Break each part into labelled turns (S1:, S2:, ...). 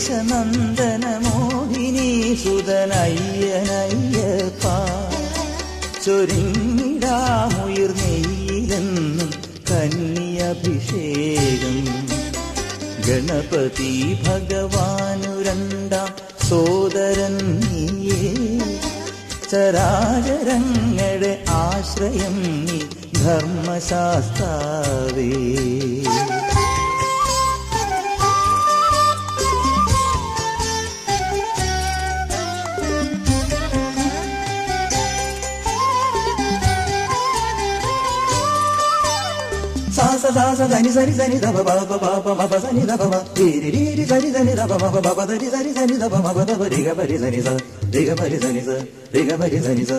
S1: 什么？Zani zani da ba ba ba ba ba ba zani da ba ba ri ri ri zani zani da ba ba ba ba zani zari zani da ba ba ba ba ri ga ba ri zani za ri ga ba ri zani za ri ga ba ri zani za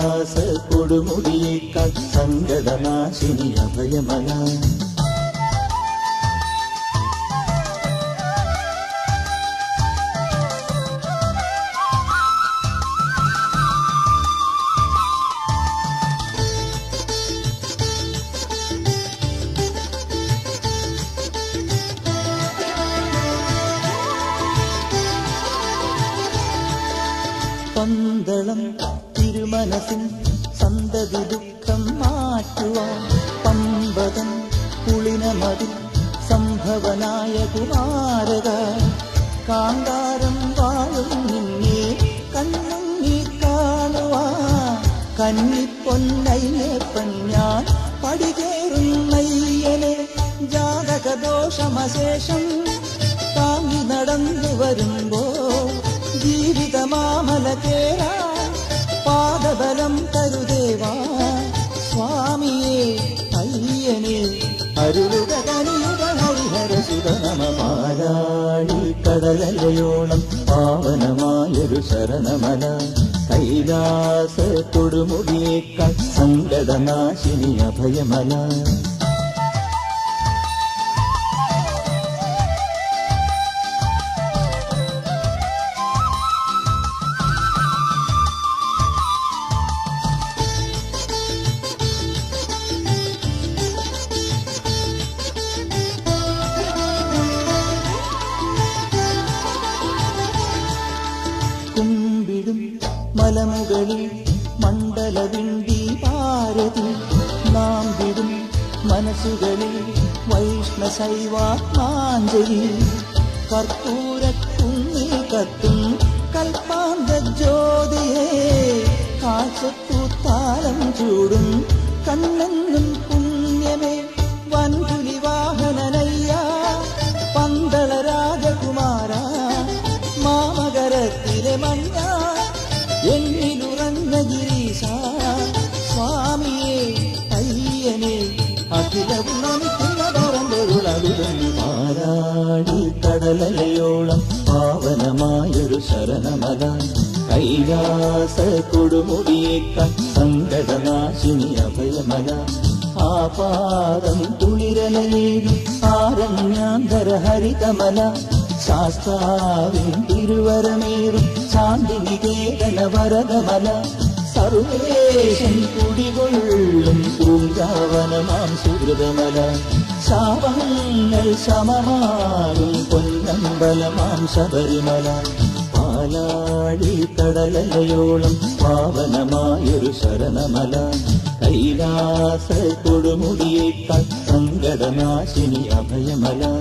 S1: मुडी कत्सङ्गी अभयमना। ശരതമല സർവേശൻ കുടികൊള്ളും പൂങ്കാവനമാം സുഹൃതമല. ശാപങ്ങൾ ശമമാകും പൊന്നമ്പലമാം ശബരിമല. പാലാഴി കടലയോളം പാവനമായൊരു ശരണമല. കൈലാസ കൊടുമുടിയേക്കാൾ സങ്കടനാശിനി അഭയമല.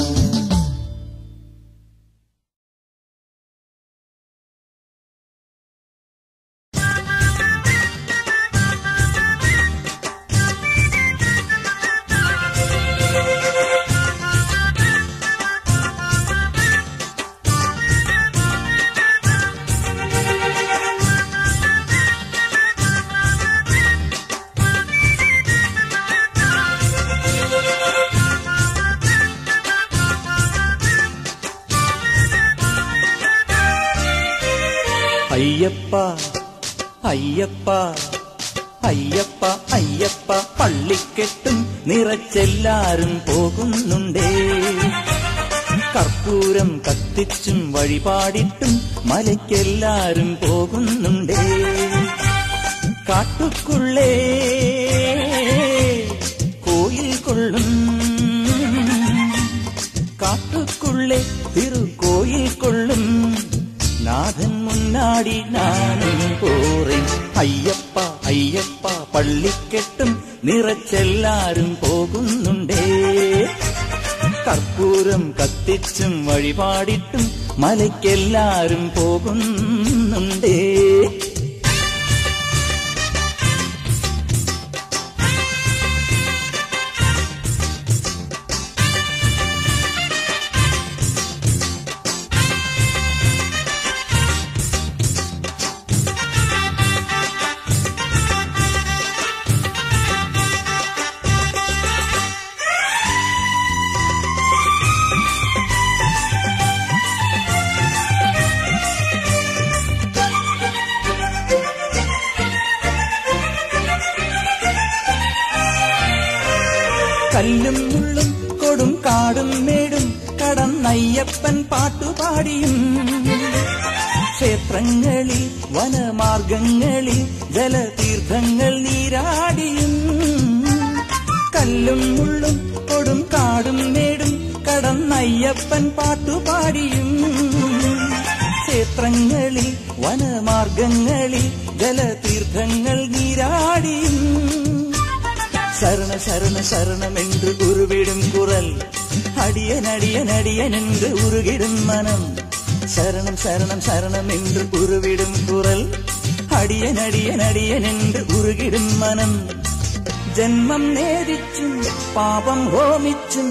S2: മലയ്ക്കെല്ലാരും പോകും. പാട്ടുപാടിയും ക്ഷേത്രങ്ങളിൽ വനമാർഗങ്ങളിൽ ജലതീർത്ഥങ്ങൾ നീരാടിയും
S1: சரண சரண சரணம் என்று உருவிடும் குரல் அடியன் அடியன் அடியன் என்று உருகிடும் மனம் சரணம் சரணம் சரணம் என்று உருவிடும் குரல் அடியன் அடியன் அடியன் என்று உருகிடும் மனம் ജന്മം നേദിച്ചും പാപം ഹോമിച്ചും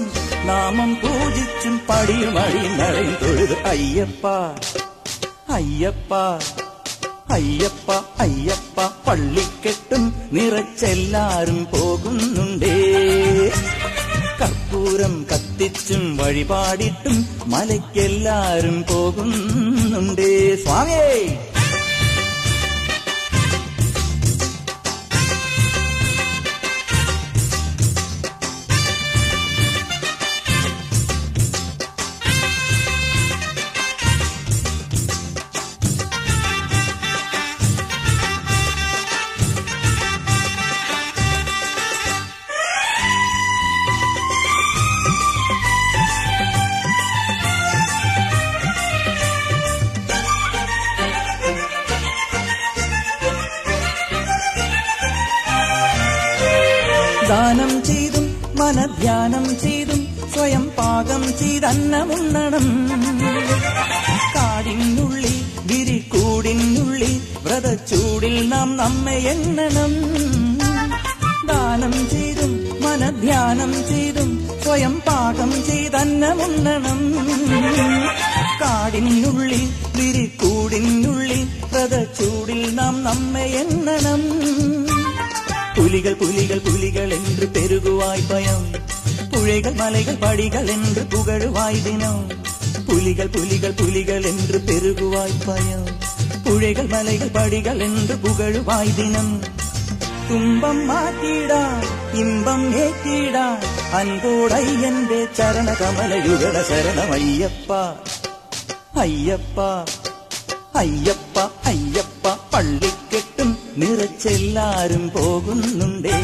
S1: നാമം പൂജിച്ചും പടിയും അടിയും നടയും തൊഴുത് അയ്യപ്പ അയ്യപ്പ അയ്യപ്പ അയ്യപ്പ പള്ളിക്കെട്ടും നിറച്ചെല്ലാരും പോകുന്നുണ്ടേ കർപ്പൂരം കത്തിച്ചും വഴിപാടിട്ടും മലയ്ക്കെല്ലാരും പോകുന്നുണ്ടേ സ്വാമിയേ പാകം ചെയ്തന്നമുണ്ണണം കാടിനുള്ളിൽ വിരിക്കൂടിനുള്ളിൽ വ്രതച്ചൂടിൽ നാം നമ്മെ എണ്ണണം ദാനം ചെയ്തും മനധ്യാനം ചെയ്തും സ്വയം പാകം ചെയ്തന്നമുണ്ണണം കാടിനുള്ളിൽ വിരിക്കൂടിനുള്ളിൽ വ്രതച്ചൂടിൽ നാം നമ്മെ എണ്ണണം പുലികൾ പുലികൾ പുലികൾ என்று பெருகுவாய் பயம் புழைகள் மலைகள் படிகள் என்று புகழுவாய் தினம் புலிகள் புலிகள் புலிகள் என்று பெருகுவாய் பயம் புழைகள் மலைகள் படிகள் என்று புகழுவாய் தினம் துன்பம் மாற்றிடா இன்பம் ஏற்றிடா அன்போடை என்ற சரண கமலயுகட சரணம் ஐயப்பா ஐயப்பா അയ്യപ്പ അയ്യപ്പ പള്ളിക്കെട്ടും നിറച്ചെല്ലാരും പോകുന്നുണ്ടേ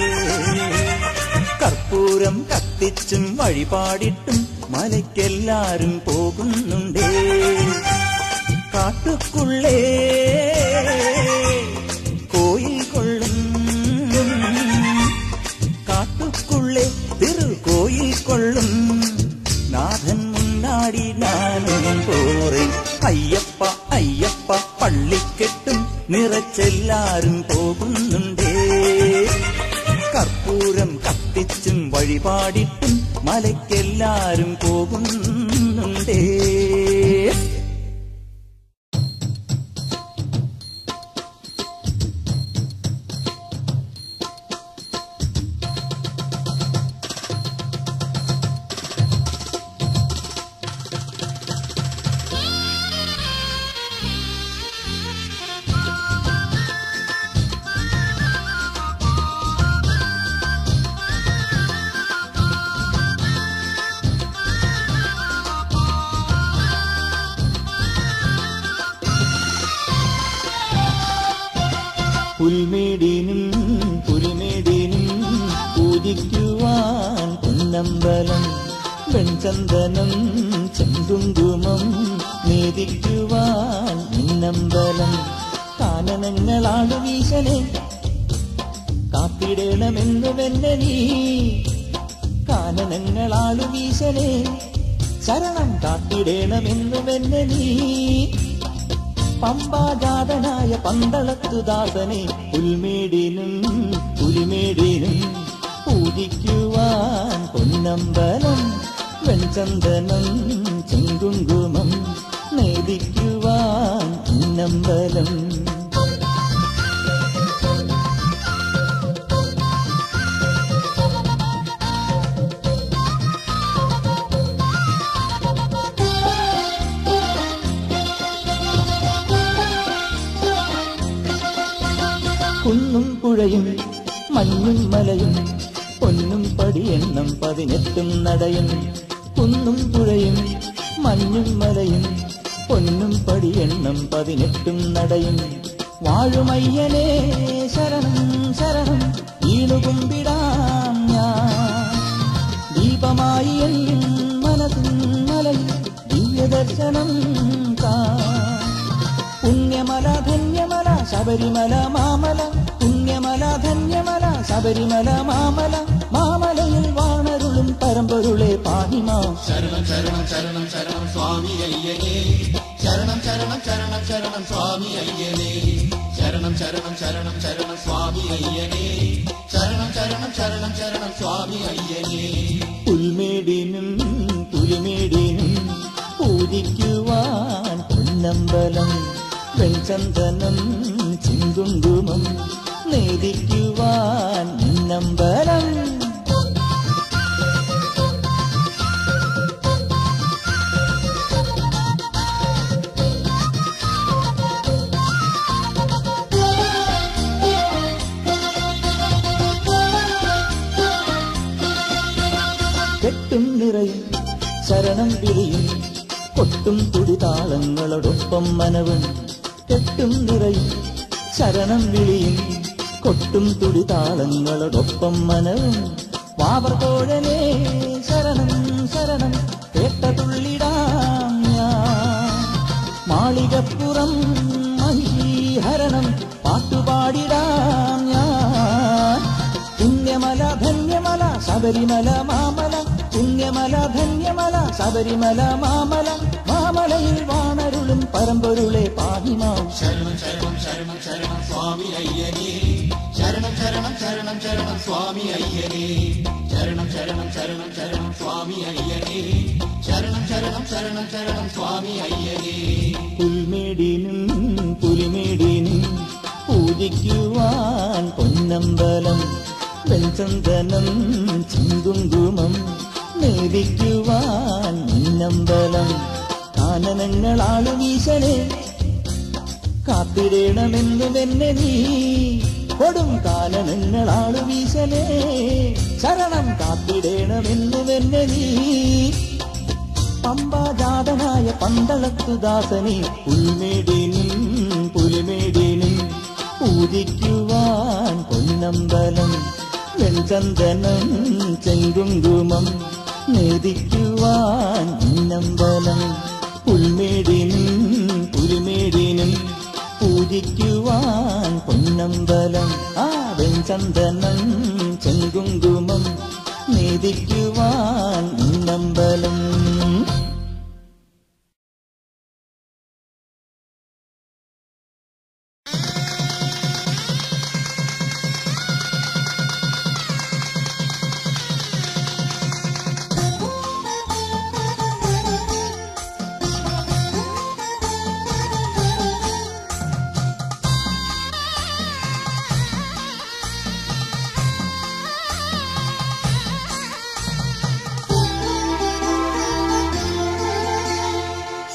S1: കർപ്പൂരം കത്തിച്ചും വഴിപാടിട്ടും മലയ്ക്കെല്ലാരും പോകുന്നുണ്ടേ. കാട്ടുക്കുള്ളേ കോയിൽ കൊള്ളും. കാട്ടുക്കുള്ളേ തിരു കോയിൽ കൊള്ളും. നാഥൻ മുന്നാടി നാനും പോറേ അയ്യപ്പ അയ്യപ്പ പള്ളിക്കെട്ടും നിറച്ചെല്ലാരും പോകുന്നുണ്ടേ. കർപ്പൂരം കത്തിച്ചും വഴിപാടിട്ടും മലയ്ക്കെല്ലാരും പോകുന്നുണ്ടേ. ശരണം ശരണം
S3: സ്വാമി അയ്യനേ.
S1: പുൽമേടിനും പുലിമേടിനും പൂജിക്കുവാൻ പൊന്നമ്പലം വെൺചന്ദനം ചിങ്കുങ്കുമം നേദിക്കുവാൻ നിന്നമ്പലം തുടിതാളങ്ങളോടൊപ്പം മനവൻ കെട്ടും നിറയും ശരണം വിളിയും കൊട്ടും തുടിതാളങ്ങളോടൊപ്പം മനവും. വാവർതോഴനേ ശരണം ശരണം കേട്ട തുള്ളിടാം മാളികപ്പുറം മഹീഹരണം പാട്ടുപാടിടാം ഞാൻ. പുണ്യമല ധന്യമല ശബരിമല മാമല. പുണ്യമല ധന്യമല ശബരിമല മാമല. മാമലയിൽ വാണരുളും പരമ്പൊരുളെ പാഹിമാം
S3: ശരണം ശരണം ശരണം ശരണം സ്വാമി അയ്യനേ. ശരണം ശരണം ശരണം ശരണം സ്വാമി അയ്യനേ. ശരണം ശരണം ശരണം ശരണം സ്വാമി അയ്യനേ. ശരണം ശരണം ശരണം ശരണം സ്വാമി അയ്യനേ.
S1: പുൽമേടിനും പുലിമേടിനും പൂജിക്കുവാൻ പൊന്നമ്പലം വെൽചന്ദനം ചിങ്കുങ്കുമം നേദിക്കുവാൻ നിന്നമ്പലം കാനനങ്ങളാളു വീശനെ കാത്തിടേണമെന്നുമെന്നെ നീ കൊടും കാനനങ്ങളാണ് വീശനെ ശരണം കാത്തിടേണമെന്നുമെന്നെ നീ. പമ്പാജാതനായ പന്തളത്തുദാസനെ ഉൾമേടേനും പുലിമേടേനും പൂജിക്കുവാൻ പൊന്നമ്പലം വെൺചന്ദനം ചെങ്കുങ്കുമം നേദിക്കുവാൻ ഇന്നമ്പലം പുൽമേടിനും പുലിമേടിനും പൂജിക്കുവാൻ പൊന്നമ്പലം ആ വെഞ്ചന്ദനം ചെങ്കുങ്കുമം നീതിക്കുവാൻ ഇന്നമ്പലം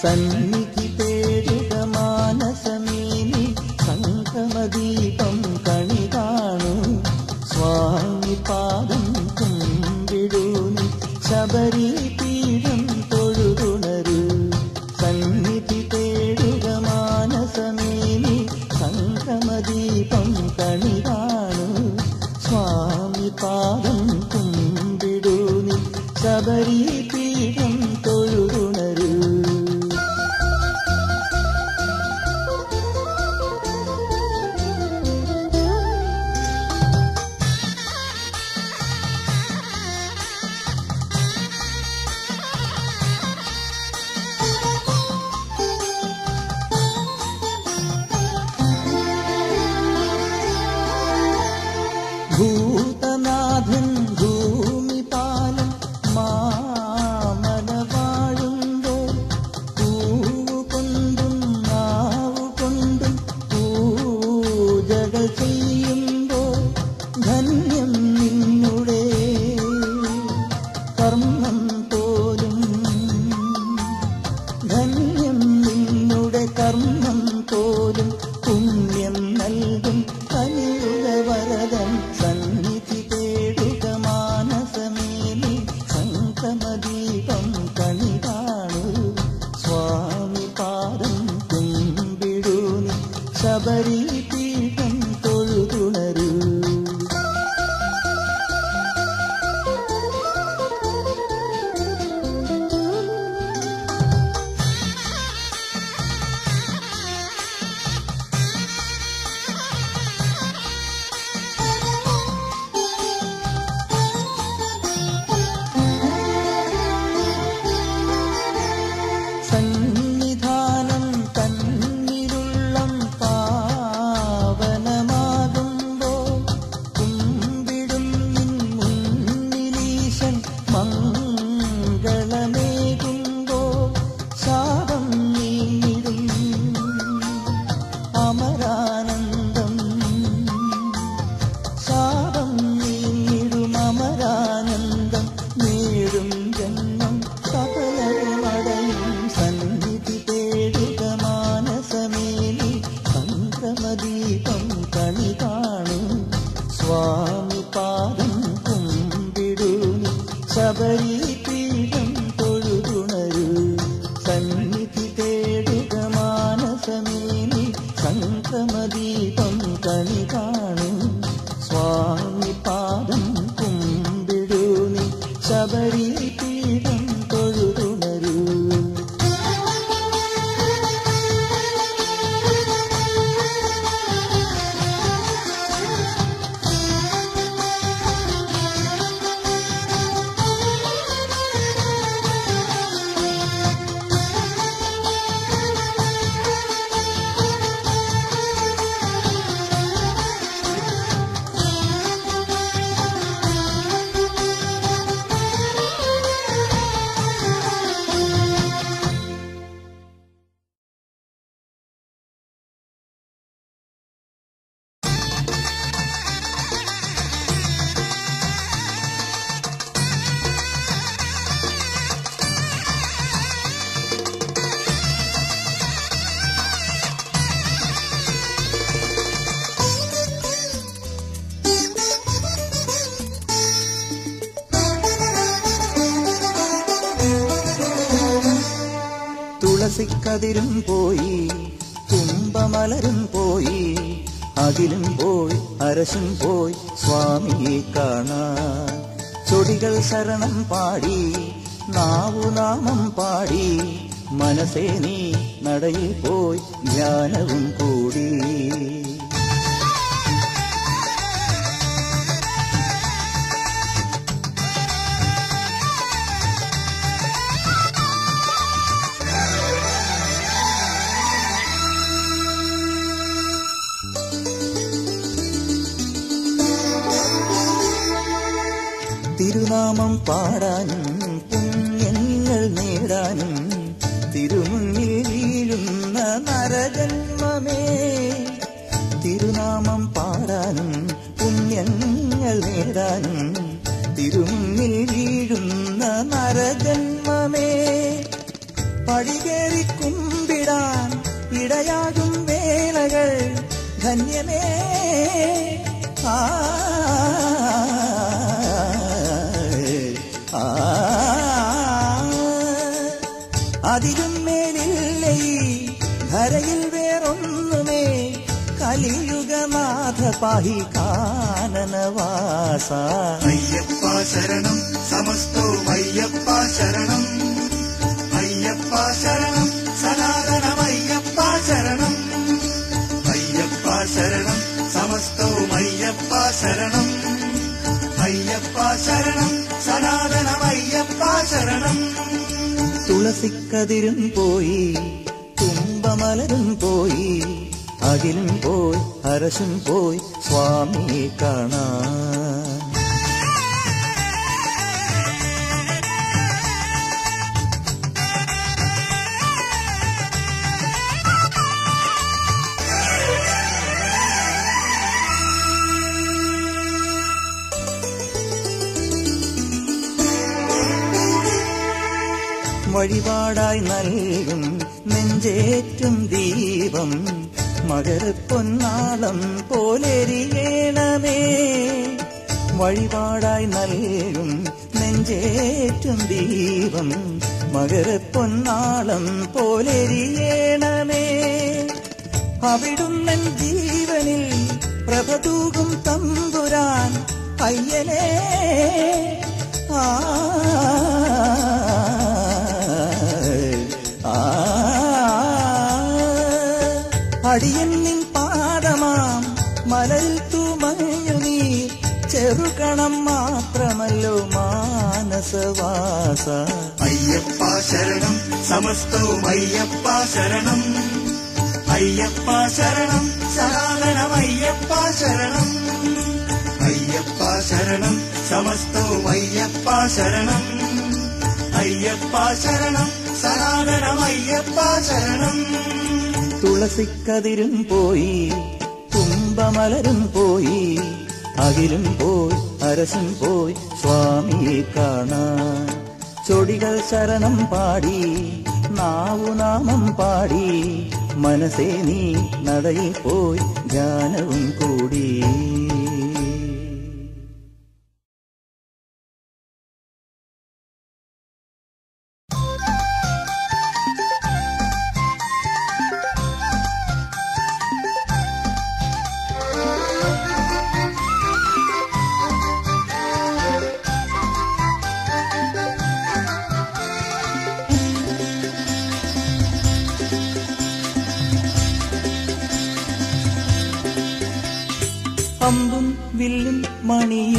S1: 三。അതിലും മേലില്ലേ? ഹരയിൽ വേറൊന്നുമേ. കലിയുഗനാഥ പാഹി കാനനവാസ.
S4: അയ്യപ്പ ശരണം സമസ്തോ അയ്യപ്പ ശരണം. അയ്യപ്പ ശരണം സനാതനമയ്യപ്പ ശരണം. അയ്യപ്പ ശരണം സമസ്തോ അയ്യപ്പ ശരണം. അയ്യപ്പ ശരണം സനാതനമയ്യപ്പ ശരണം.
S1: തുളസിക്കതിരും പോയി കുംഭമലരും പോയി അകിലും പോയി അരശും പോയി സ്വാമിയെ കാണാൻ. വഴിപാടായി നൽകും നെഞ്ചേറ്റും ദീപം. മകരപ്പൊന്നാളം പോലെരിയണമേ. വഴിപാടായി നൽകും നെഞ്ചേറ്റും ദീപം. മകരപ്പൊന്നാളം പോലെരിയണമേ. അവിടുന്നൻ ജീവനിൽ പ്രഭതൂകും തമ്പുരാൻ അയ്യനേ ആ ആ അടിയൻ പാദമാം മലൽ നീ. ചെറുകണം മാത്രമല്ലോ മാനസവാസ.
S4: അയ്യപ്പ ശരണം സമസ്തോ അയ്യപ്പ ശരണം. അയ്യപ്പ ശരണം സനാതനം അയ്യപ്പ ശരണം. അയ്യപ്പ ശരണം സമസ്തോ അയ്യപ്പ ശരണം. അയ്യപ്പ ശരണം സനാതനമയ്യപ്പ ശരണം
S1: തുളസിക്കതിരും പോയി കുംഭമലരും പോയി അകിലും പോയി അരസും പോയി സ്വാമിയെ കാണാൻ. ചൊടികൾ ശരണം പാടി നാവുനാമം പാടി മനസ്സേ നീ നടയിൽ പോയി ധ്യാനവും കൂടി. மணி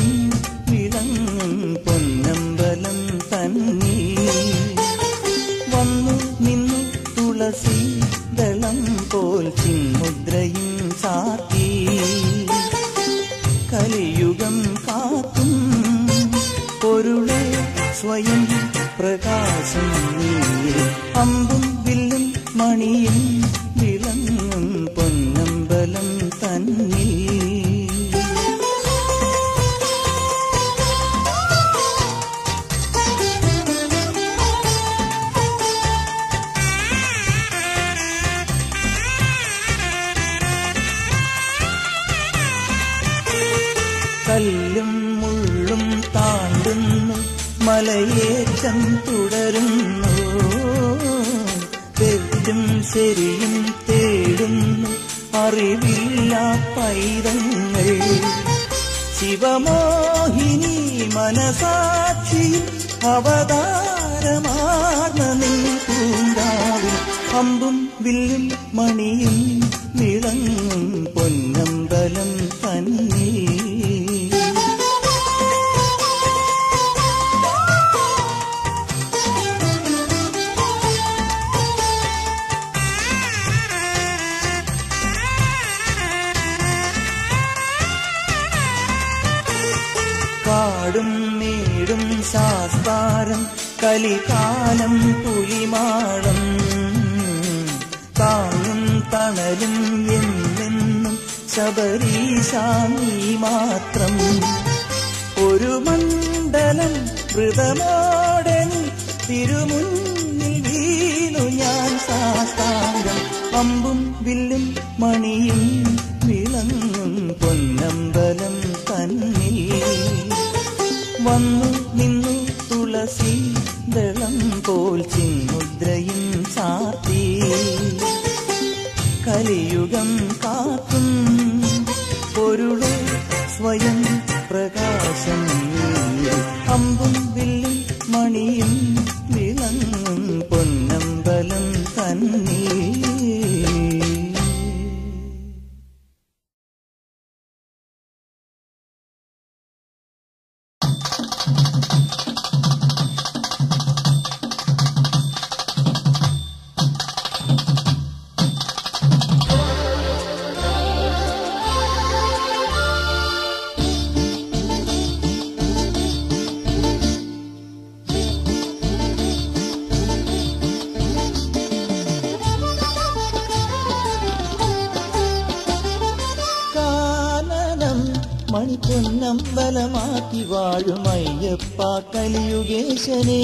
S1: മണിപ്പൊന്നമ്പലമാക്കി വാഴും അയ്യപ്പ കലിയുഗേശനേ.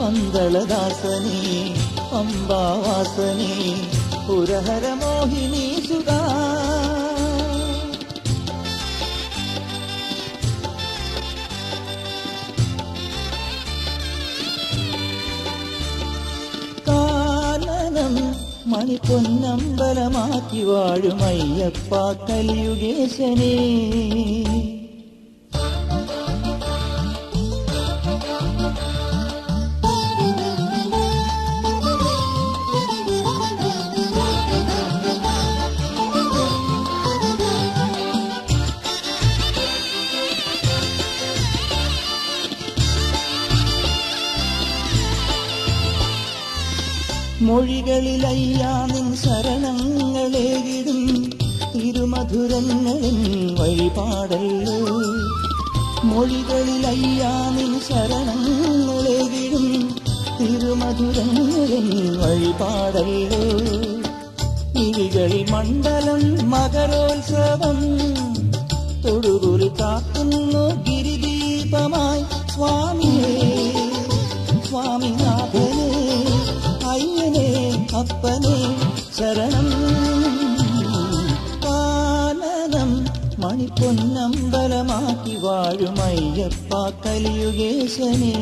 S1: പന്തളദാസനേ പമ്പാവാസനേ പുരഹര മോഹിനി മണിപ്പൊന്നമ്പലമാക്കി വാഴും അയ്യപ്പ കലിയുഗേശനേ. മൊഴികളിലയ്യാ നിൻ ശരണങ്ങളേകിടും തിരുമധുരങ്ങളിൽ വഴിപാടല്ലോ. മൊഴികളിലയ്യാ നിൻ ശരണങ്ങളേകിടും തിരുമധുരങ്ങളിൽ വഴിപാടല്ലോ. ഇഴികളിൽ മണ്ഡലം മകരോത്സവം തൊടുകുറി കാക്കുന്നു ഗിരിദീപമായി സ്വാമിയേ അപ്പനെ ശരണം കാനനം മണിപ്പൊന്നമ്പലമാക്കി വാഴും അയ്യപ്പ കലിയുഗേശനേ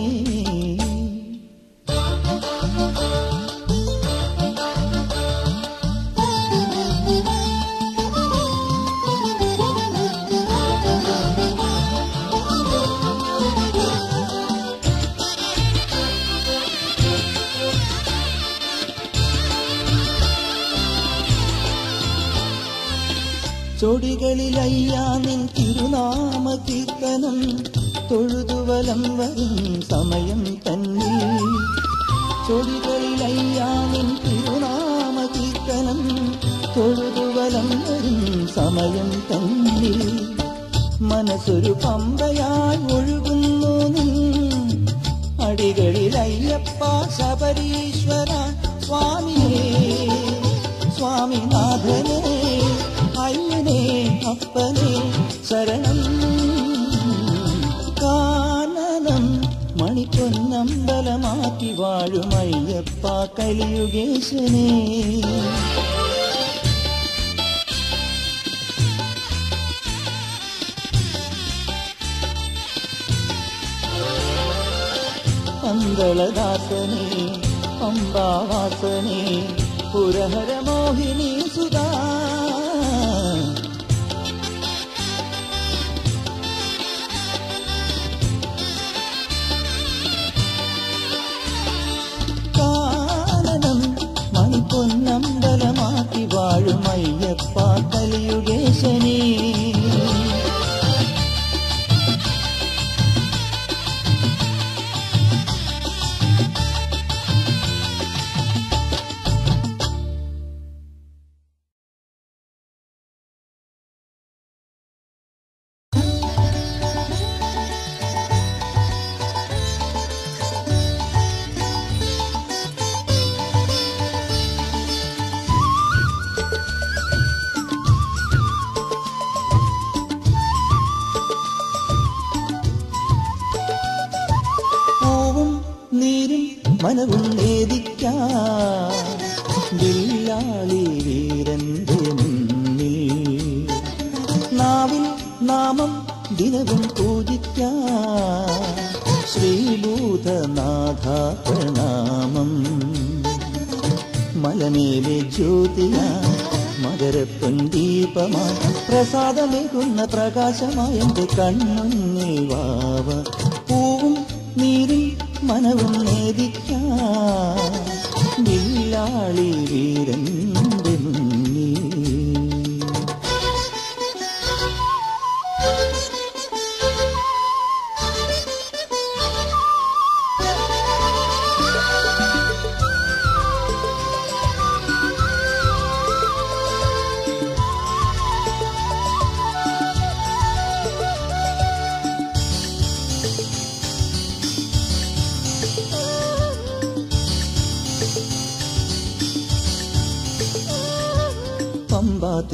S1: ചൊടികളിലയ്യാ നിൻ തിരുനാമ കീർത്തനം തൊഴുതുവലം വരും സമയം തന്നിൽ ചൊടികളിലയ്യാ നിൻ തിരുനാമ കീർത്തനം തൊഴുതുവലം വരും സമയം തന്നിൽ മനസ്സൊരു പമ്പയാൽ ഒഴുകുന്നു നിൻ. അടികളിലയ്യപ്പ ശബരീശ്വര സ്വാമിയേ സ്വാമിനാഥനെ. അയ്യനെ അപ്പനെ ശരണം. കാനനം മണിക്കൊന്നമ്പലമാക്കി വാഴും അയ്യപ്പ കലിയുഗേശനെ. മംഗളദാസനെ അംബാവാസനേ പുരഹരമോഹിനി സുധാ. മണിപ്പൊന്നമ്പലമാക്കി വാഴും അയ്യപ്പ കലിയുഗേശനേ.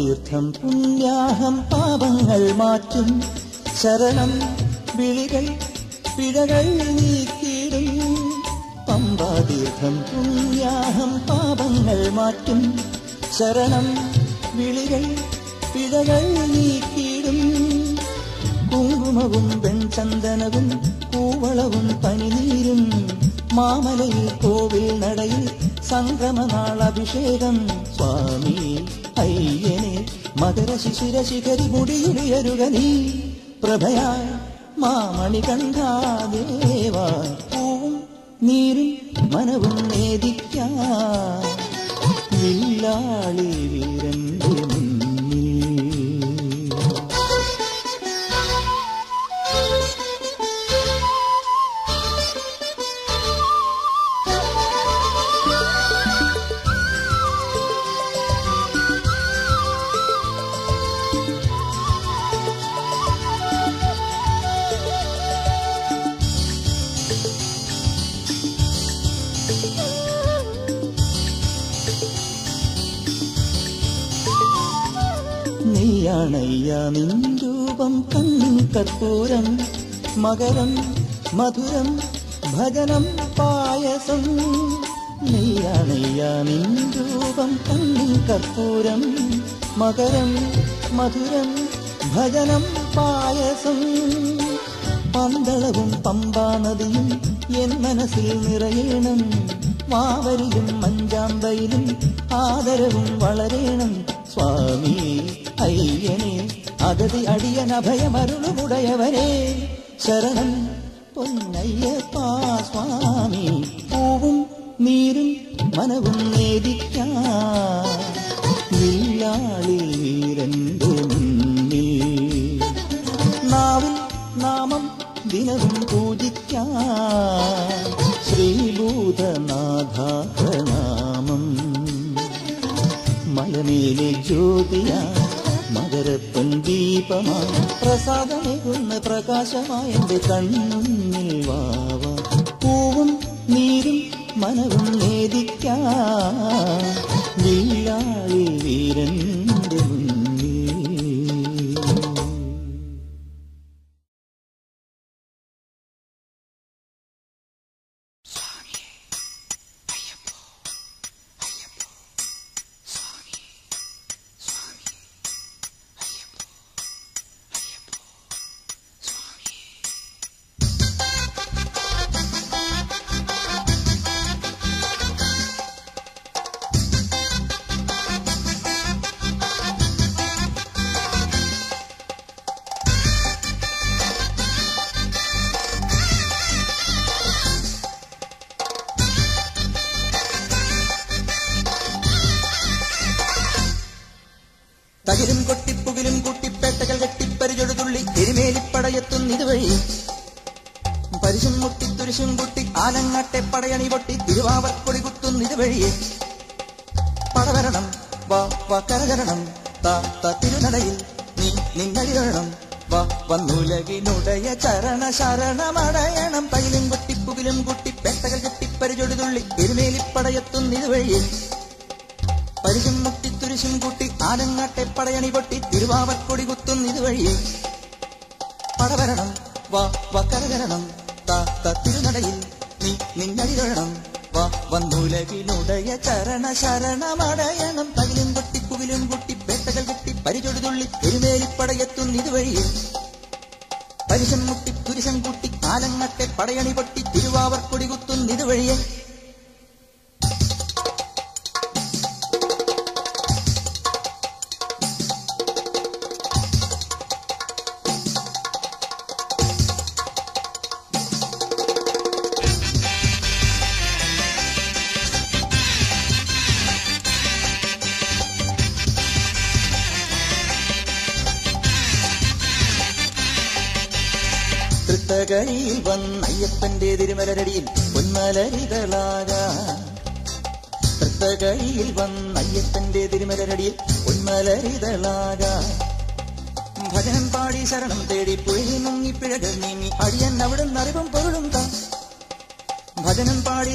S1: പമ്പാതീർത്ഥം പുണ്യാഹം പാപങ്ങൾ മാറ്റും. ശരണം വിളികൾ പിഴകൾ നീക്കിയിടും. പമ്പാതീർത്ഥം പുണ്യാഹം പാപങ്ങൾ മാറ്റും. ശരണം വിളികൾ പിഴകൾ നീക്കിയിടും. കുങ്കുമവും വെൺചന്ദനവും കൂവളവും പനിനീരും മാമലയിൽ കോവിൽ നടയിൽ സംക്രമനാളഭിഷേകം. സ്വാമി അയ്യനെ മകര ശിശിര ശിഖരി മുടിയുളിയരുക നീ. പ്രഭയാ മാമണി കണ്ടാദേവാ നീരും മനവും നേദിക്കാൻ നിൻ രൂപം കർപ്പൂരം. മകരം മധുരം ഭജനം പായസം. നെയ്യാ നിൻ രൂപം കണ്ണിൻ കർപ്പൂരം. മകരം മധുരം ഭജനം പായസം. പന്തളവും പമ്പാ നദിയും എൻ മനസ്സിൽ നിറയണം. മാവരിയും മഞ്ചാമ്പയിലും ആദരവും വളരേണം. സ്വാമി അയ്യനെ അഗതി അടിയൻ അഭയമരുളുമുടയവനേ ശരണം പൊന്നയ്യപ്പാ സ്വാമി. പൂവും നീരും മനവും നേദിക്കാൻ വില്ലാളി മുന്നിൽ. നാവിൽ നാമം ദിനവും പൂജിക്കാൻ ശ്രീഭൂതനാഥ പ്രണാമം മലമേലെ ജ്യോതിയ. മകരപ്പൻ ദീപമാ പ്രസാദമേകുന്ന പ്രകാശമായ എന്റെ കണ്ണുന്നിൽ വാവ. പൂവും നീരും മനവും നേദിക്കാ വീരന്റെ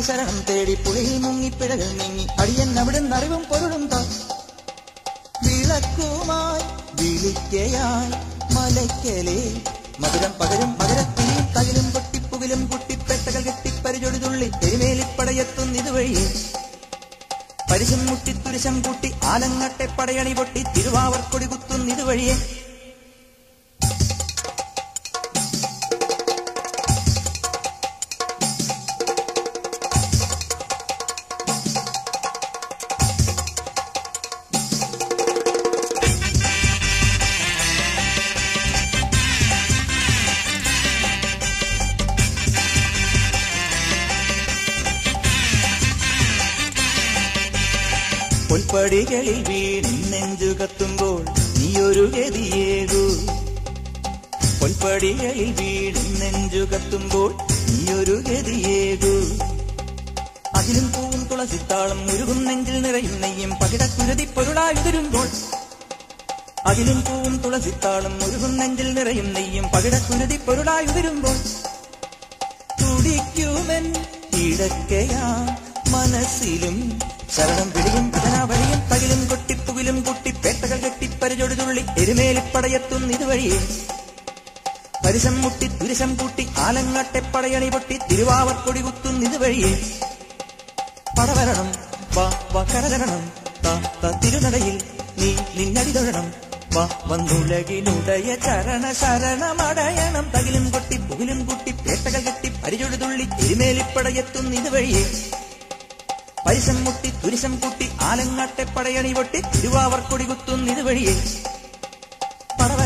S1: ശരണം തേടി പുഴയിൽ മുങ്ങി പിഴകൾ നീങ്ങി. അടിയൻ അവിടുന്ന് അറിവും പൊരുളും താ വിളക്കുമായി വിളിക്കയായി മലയ്ക്കലേ. മധുരം പകരും മകരത്തിലും തകിലും കൊട്ടിപ്പുകിലും കുട്ടിപ്പെട്ടകൾ കെട്ടിപ്പരിചൊടിതുള്ളി തെരുമേലിപ്പടയെത്തുന്ന ഇതുവഴി പരിശം മുട്ടി തുരിശം കൂട്ടി ആലങ്ങട്ടെ പടയണി പൊട്ടി തിരുവാവർക്കൊടി കുത്തും വഴിയെ പൊൽപ്പടികളിൽ വീണും നെഞ്ചു കത്തുമ്പോൾ നീയൊരു ഗതിയേകൂ പൊൽപ്പടികളിൽ വീണും നെഞ്ചു കത്തുമ്പോൾ നീയൊരു ഗതിയേകൂ അതിലും പൂവും തുളസിത്താളം മുരുകും നെഞ്ചിൽ നിറയും നെയ്യും പകിടക്കുരുതി പൊരുളായുതിരുമ്പോൾ അതിലും പൂവും തുളസിത്താളം മുരുകും നെഞ്ചിൽ നിറയും നെയ്യും പകിടക്കുരുതി പൊരുളായുതിരുമ്പോൾ തുടിക്കുമൻ ഇടക്കയാ മനസ്സിലും ശരണം പിടിയും ഭജനാവലിയും പരിചൊടിതുള്ളി ഇതുവഴി. പരിശം മുട്ടി തുരിശം കൂട്ടി ആലങ്ങാട്ടെ പടയണി പൊട്ടി തിരുവാവർക്കൊടി കുത്തുന്ന ഇതുവഴിയെ പടവരണം വാ കരതരണം താ താ തിരുനടയിൽ നീ നിന്നടി തൊഴണം വാ വന്നുലകിനുടയ ചരണ ശരണമടയണം. തകിലും കൊട്ടി പുകിലും കൂട്ടി പേട്ടകൾ കെട്ടി പരിചൊഴുതുള്ളി തിരുമേലിപ്പടയെത്തുന്ന ഇതുവഴിയെ പരിസം മുട്ടി തുരിശം കൂട്ടി ആലങ്ങാട്ടെ പടയണി പൊട്ടി തിരുവാവർക്കൊടി കുത്തുന്ന ഇതുവഴിയെ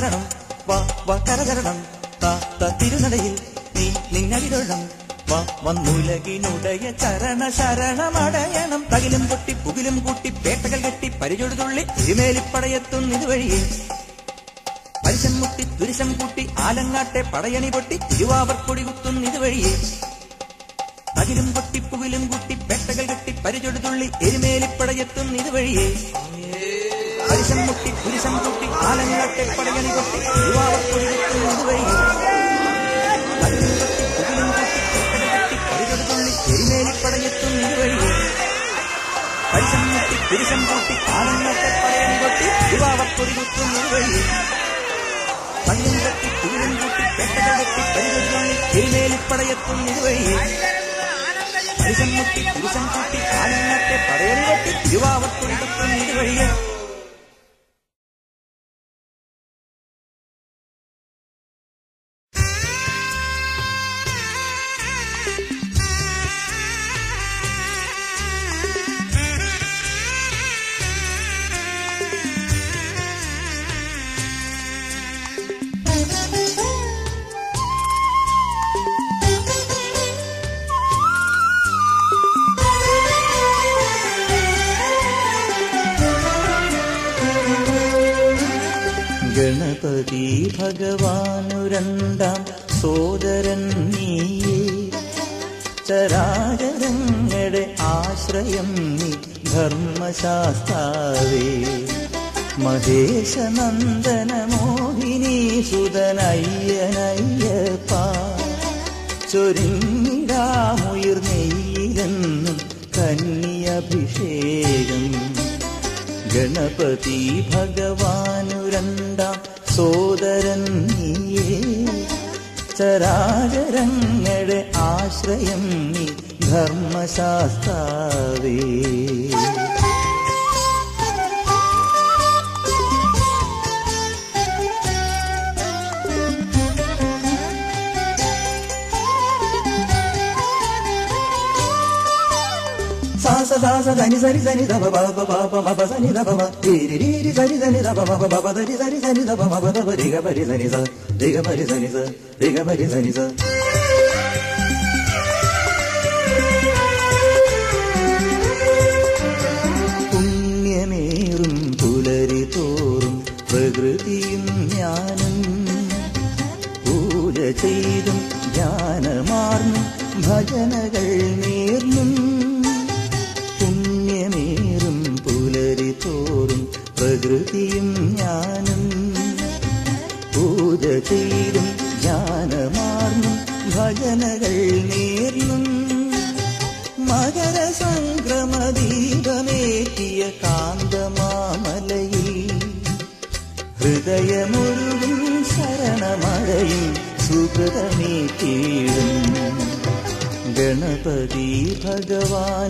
S1: പടവരണം വാ വാ കരതരണം താ താ തിരുനടയിൽ നീ നിന്നടിതൊള്ളം വാ വന്നുലകിനുടയ ചരണ ശരണമടയണം തകിലും കൊട്ടി പുകിലും കൂട്ടി പേട്ടകൾ കെട്ടി പരിചൊടുതുള്ളി തിരുമേലിപ്പടയെത്തും ഇതുവഴിയെ. പരിശം മുട്ടി തുരിശം കൂട്ടി ആലങ്ങാട്ടെ പടയണി പൊട്ടി തിരുവാവർക്കൊടി കുത്തും ഇതുവഴിയെ. തകിലും കൊട്ടി പുകിലും കൂട്ടി പേട്ടകൾ കെട്ടി പരിചൊടുതുള്ളി എരുമേലിപ്പടയെത്തും ഇതുവഴിയെ. പരിശം മുട്ടി പുരുഷം കൂട്ടി ആലങ്ങാട്ടെ പടയണി കൊട്ടി തിരുവാവർക്കൊടി കുത്തും ഇതുവഴിയെ അകിലും കൊട്ടി പുകിലും കൂട്ടി പേട്ടകൾ കെട്ടി പരിചൊടുതുള്ളി എരുമേലിപ്പടയത്തും ഇതുവഴിയെ പരിശം മുട്ടി പുരുഷം കൂട്ടി ആലങ്ങാട്ടെ പടയണി കൊട്ടി തിരുവാവർക്കൊടി കുത്തും ഇതുവഴിയെ പള്ളിയും കെട്ടി പുകിലും കൂട്ടി പേട്ടകൾ കെട്ടി പരിചൊടുതുള്ളി എരുമേലിപ്പടയത്തും ഇതുവഴിയെ പരിശം മുട്ടി പുരുഷം കൂട്ടി ആലങ്ങാട്ടെ പടയണി കൊട്ടി തിരുവാവർക്കൊടി കുത്തും ഇതുവഴിയെ
S5: zani da ba ba ba ba ba ba ba zani da ba ba di di di di zani zani da ba ba ba ba ba da di zani zani da ba ba ba da ba di ga ba di zani za di ga ba di zani za di ga ba di zani za
S1: പുണ്യമേറും പുലരി തോറും പ്രകൃതിയും ഞാനും പൂജ ചെയ്തും செல்லவா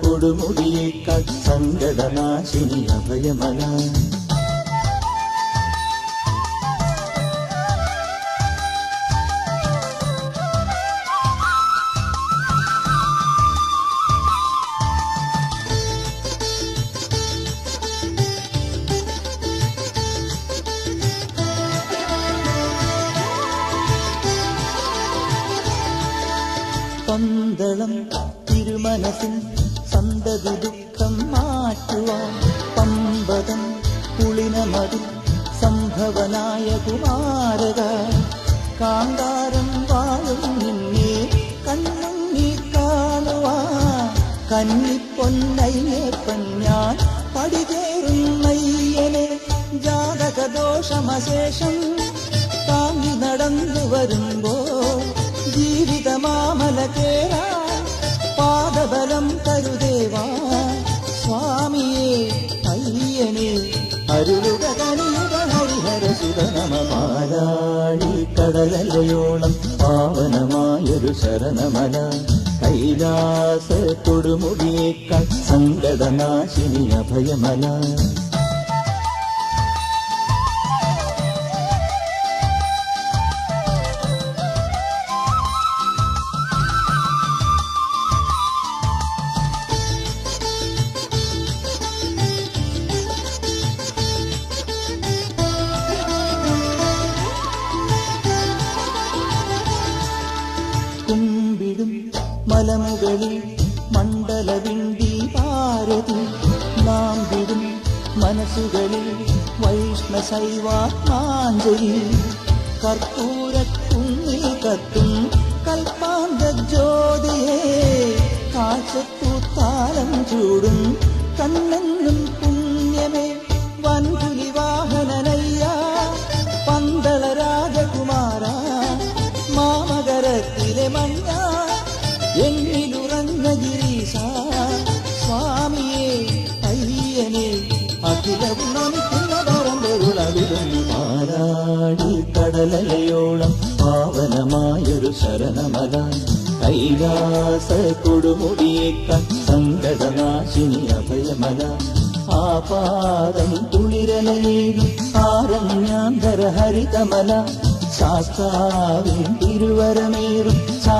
S1: കൊടുമുടിയേക്കാൾ സങ്കടനാശിനി അഭയമല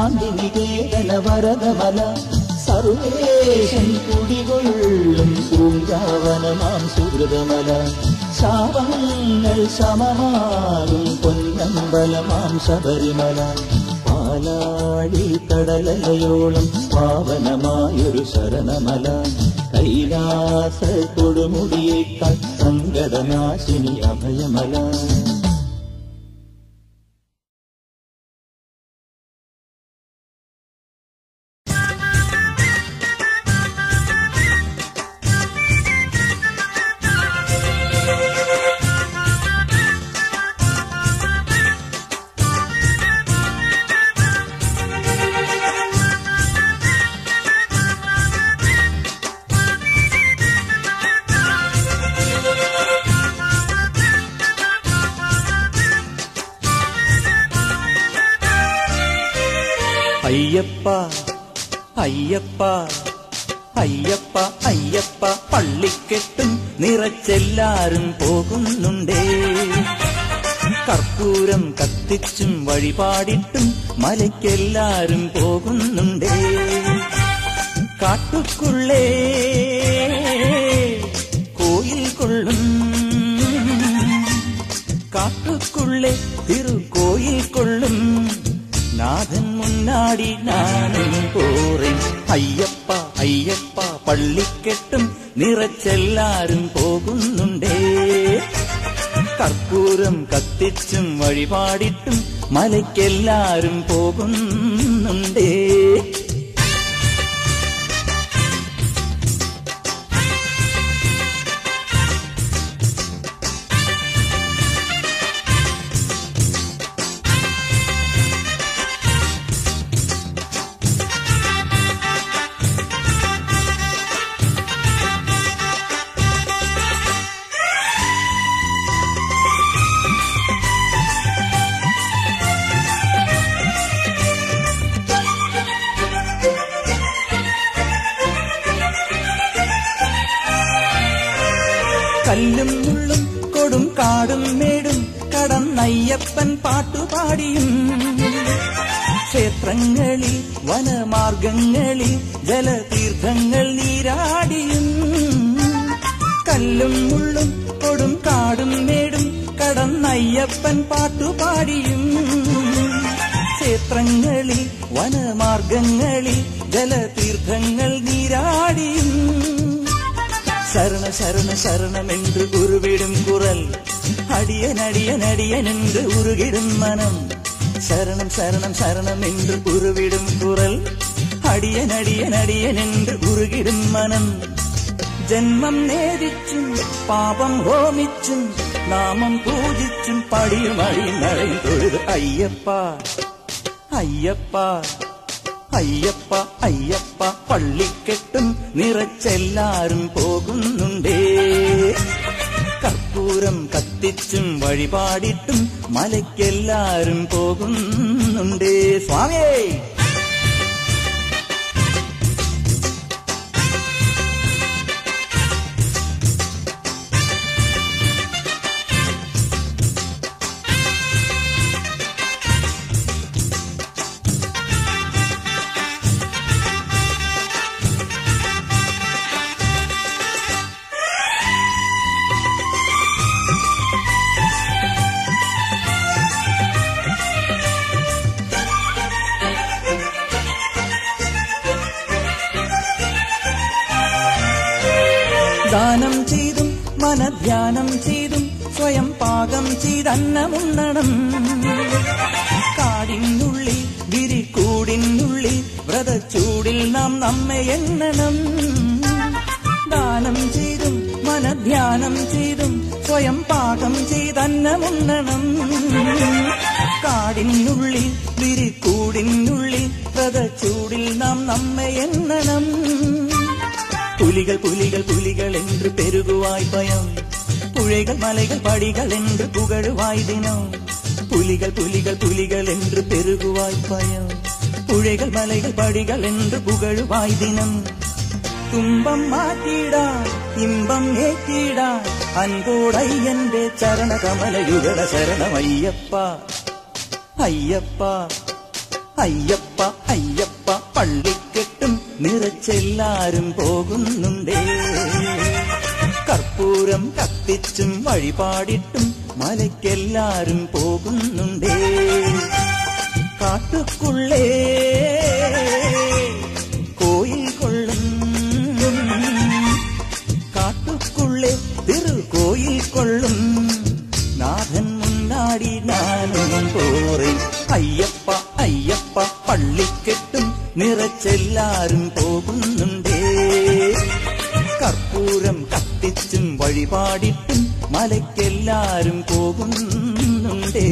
S1: ശാന്തി നികേതന വരദമല സർവേശൻ കുടികൊള്ളും ശൃംഗാവനമാം സുഹൃതമല. ശാപങ്ങൾ ശമമാകും പൊന്നമ്പലമാം ശബരിമല. പാലാഴി കടലയോളം പാവനമായൊരു ശരണമല. Kailasa കൊടുമുടിയേക്കാൾ സങ്കടനാശിനി അഭയമല. olhar പാടിയും ക്ഷേത്രങ്ങളിൽ വനമാർഗങ്ങളിൽ ജലതീർത്ഥങ്ങൾ നീരാടിയും. ശരണ ശരണ ശരണമെന്ത് ഉരുവിടും കുറൽ? അടിയനടിയനടിയനെன்று ഉരുകിടും മനം? ശരണം ശരണം ശരണമെன்று ഉരുവിടും കുറൽ? അടിയനടിയനടിയനെன்று ഉരുകിടും മനം? ജന്മം നേരിച്ചും പാപം ഹോമിച്ചും നാമം പൂജിച്ചും പടിയും അഴിയും തൊഴുത്. അയ്യപ്പ അയ്യപ്പ അയ്യപ്പ അയ്യപ്പ പള്ളിക്കെട്ടും നിറച്ചെല്ലാരും പോകുന്നുണ്ടേ. കർപ്പൂരം കത്തിച്ചും വഴിപാടിട്ടും മലയ്ക്കെല്ലാരും പോകുന്നുണ്ടേ. സ്വാമിയേ! പാകം ചെയ്തന്നമുണ്ണണം കാടിനുള്ളിൽ വിരിക്കൂടിനുള്ളിൽ വ്രതച്ചൂടിൽ നാം നമ്മെ എണ്ണണം ദാനം ചെയ്തും മനധ്യാനം ചെയ്തും സ്വയം പാകം ചെയ്തന്നമുണ്ണണം കാടിനുള്ളിൽ വിരിക്കൂടിനുള്ളിൽ വ്രതച്ചൂടിൽ നാം നമ്മെ എണ്ണണം പുലികൾ പുലികൾ പുലികൾ என்று பெருகுவாய் பயம் പുഴകൾ മലകൾ പടികൾ എന്ത് പുകഴുവായി ദിനം. പുലികൾ പുലികൾ പുലികൾ എന്ത് പെരുകുവായി പയം പുഴകൾ മലകൾ പടികൾ എന്ത് പുകഴുവായി ദിനം. തുമ്പം മാറ്റിടാ ഇമ്പം ഏറ്റിടാ അൻപോടയ്യന്റെ ചരണ കമലയുഗള ശരണം അയ്യപ്പ അയ്യപ്പ അയ്യപ്പ അയ്യപ്പ പള്ളിക്കെട്ടും നിറച്ചെല്ലാരും പോകുന്നുണ്ടേ. കർപ്പൂരം കത്തിച്ചും വഴിപാടിട്ടും മലയ്ക്കെല്ലാരും പോകുന്നുണ്ടേ. കാട്ടുക്കുള്ളേ കോയിൽ കൊള്ളും. കാട്ടുക്കുള്ളേ തിരുകോയിൽ കൊള്ളും. നാഥൻ മുന്നാടി നാനും പോറേ അയ്യപ്പ അയ്യപ്പ പള്ളിക്കെട്ടും നിറച്ചെല്ലാരും പോകുന്നുണ്ടേ. കർപ്പൂരം കത്തിച്ചും വഴിപാടിട്ടും മലയ്ക്കെല്ലാരും പോകുന്നുണ്ടേ.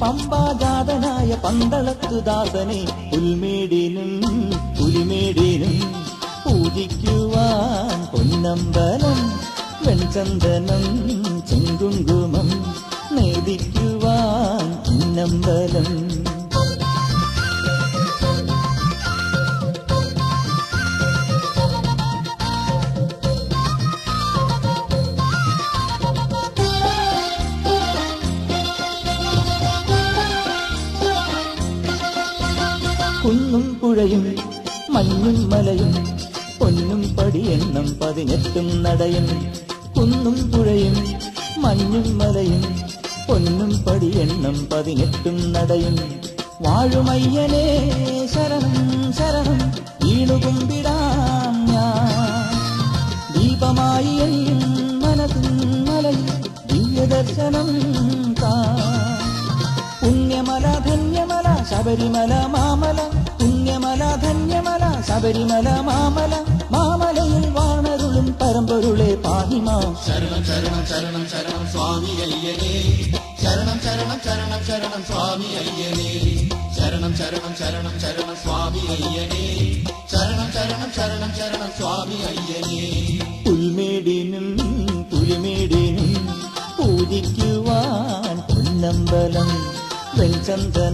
S1: പമ്പാജാതനായ പന്തളത്തുദാസനെ പുൽമേടിനും പുലിമേടിനും പൂജിക്കുവാൻ പൊന്നമ്പലം വെൺചന്ദനം ചെങ്കുങ്കുമം വെൺചന്ദനം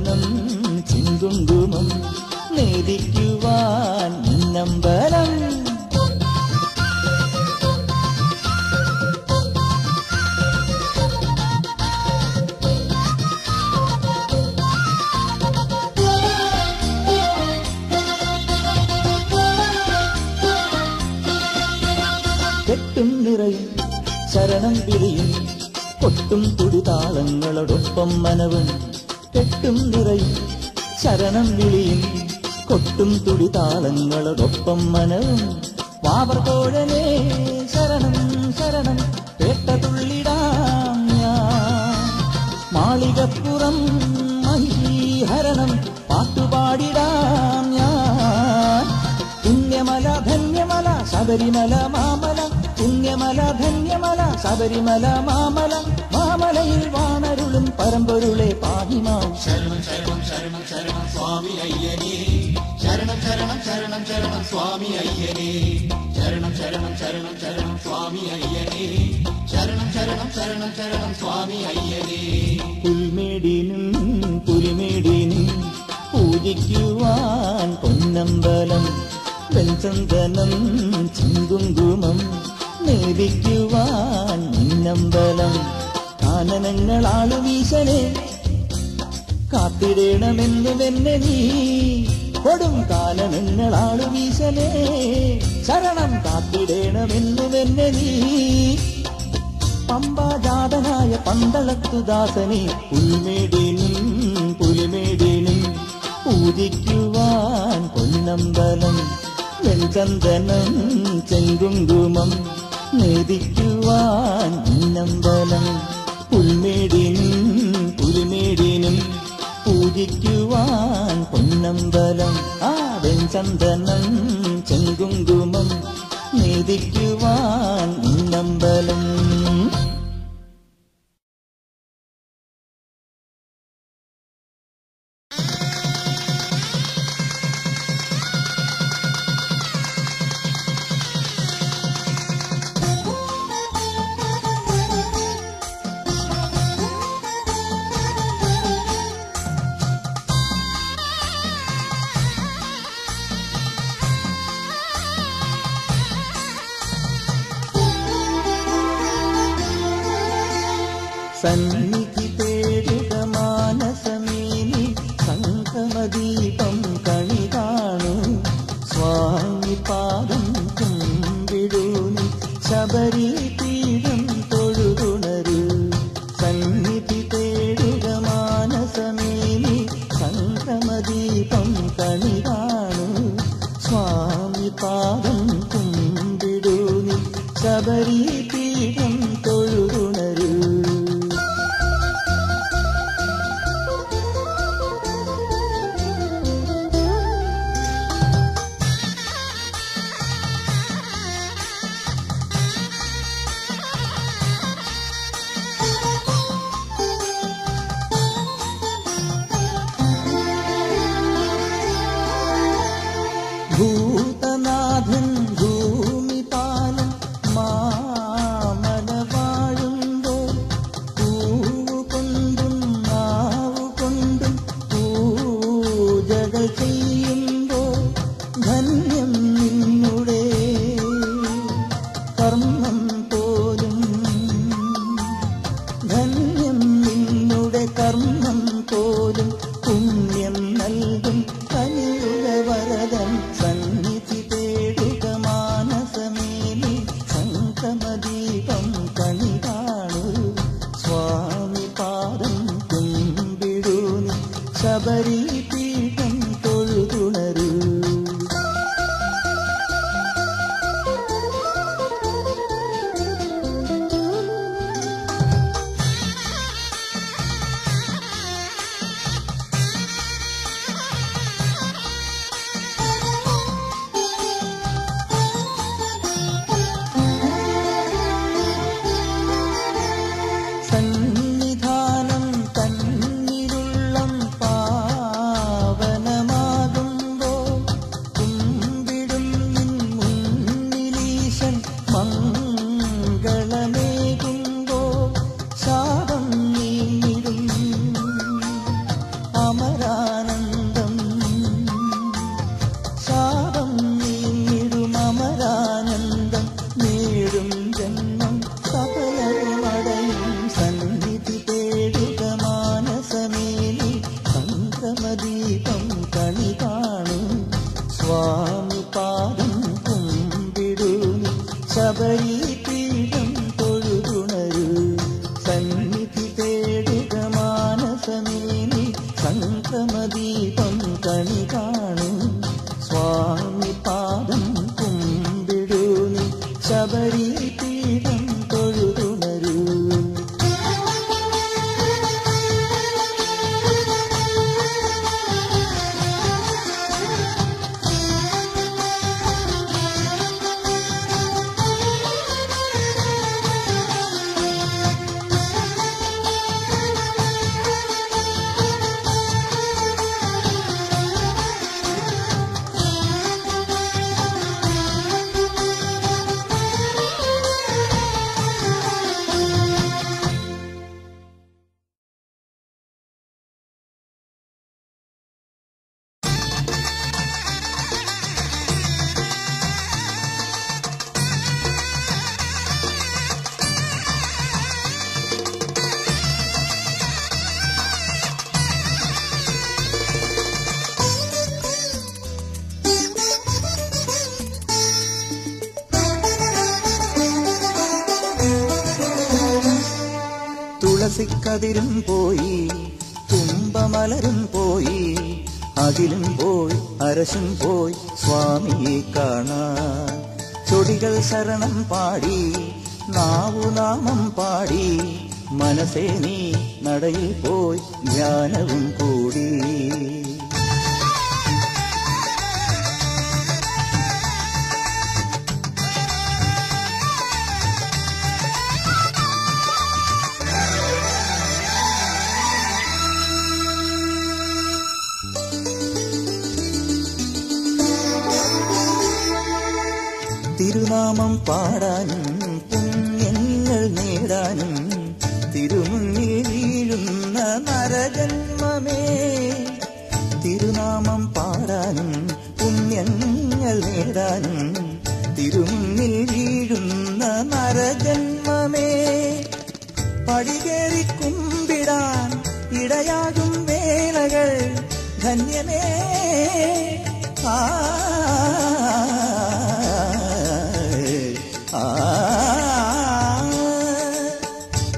S1: सन्नितेरुगमानसमेनि सङ्कमदी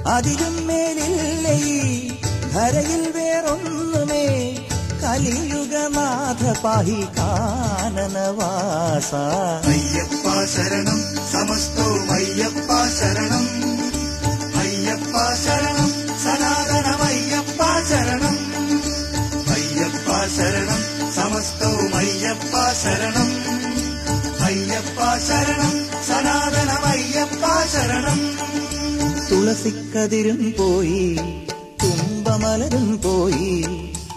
S1: അതിലും മേലില്ലേ? ധരയിൽ വേറൊന്നുമേ. കലിയുഗനാഥ പാഹി കാനനവാസ.
S4: അയ്യപ്പ ശരണം സമസ്തോ അയ്യപ്പ ശരണം. അയ്യപ്പ ശരണം സനാതനമയ്യപ്പ ശരണം. അയ്യപ്പ ശരണം സമസ്തോ അയ്യപ്പ ശരണം. അയ്യപ്പ ശരണം സനാതനമയ്യപ്പ ശരണം.
S1: തുളസിക്കതിരും പോയി കുംഭമലരും പോയി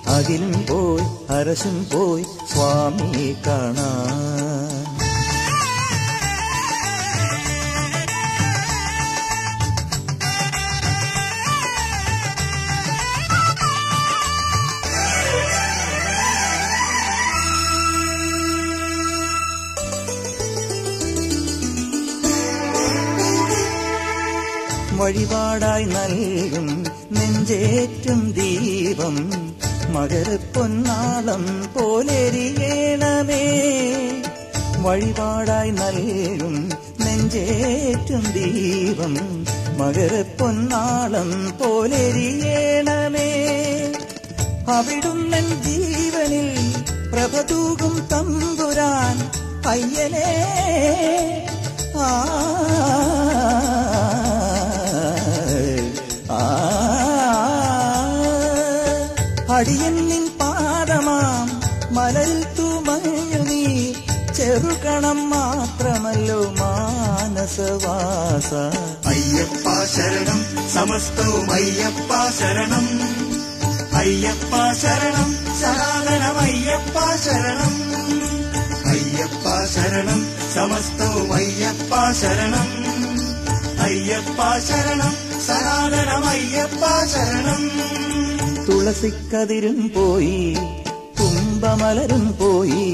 S1: അതിലും പോയി അരശും പോയി സ്വാമിയെ കാണാൻ. വഴിപാടായി നൽകും നെഞ്ചേറ്റും ദീപം മകരപ്പൊന്നാളം പോലെരിയേണമേ. വഴിപാടായി നൽകും നെഞ്ചേറ്റും ദീപം മകരപ്പൊന്നാളം പോലെരിയേണമേ. അവിടുന്നൻ ജീവനിൽ പ്രഭതൂകും തമ്പുരാൻ അയ്യനേ. ആ ആ, അടിയന്നിൻ പാദമാം മലരിൽ തൂമഞ്ഞു നീ ചെറുകണം മാത്രമല്ലോ മാനസവാസ.
S4: അയ്യപ്പ ശരണം സമസ്തവും അയ്യപ്പ ശരണം. അയ്യപ്പ ശരണം സനാതനമയ്യപ്പ ശരണം. അയ്യപ്പ ശരണം സമസ്തവും അയ്യപ്പ ശരണം. അയ്യപ്പ ശരണം സനാതനമയ്യപ്പ ശരണം.
S1: തുളസിക്കതിരും പോയി കുംഭമലരും പോയി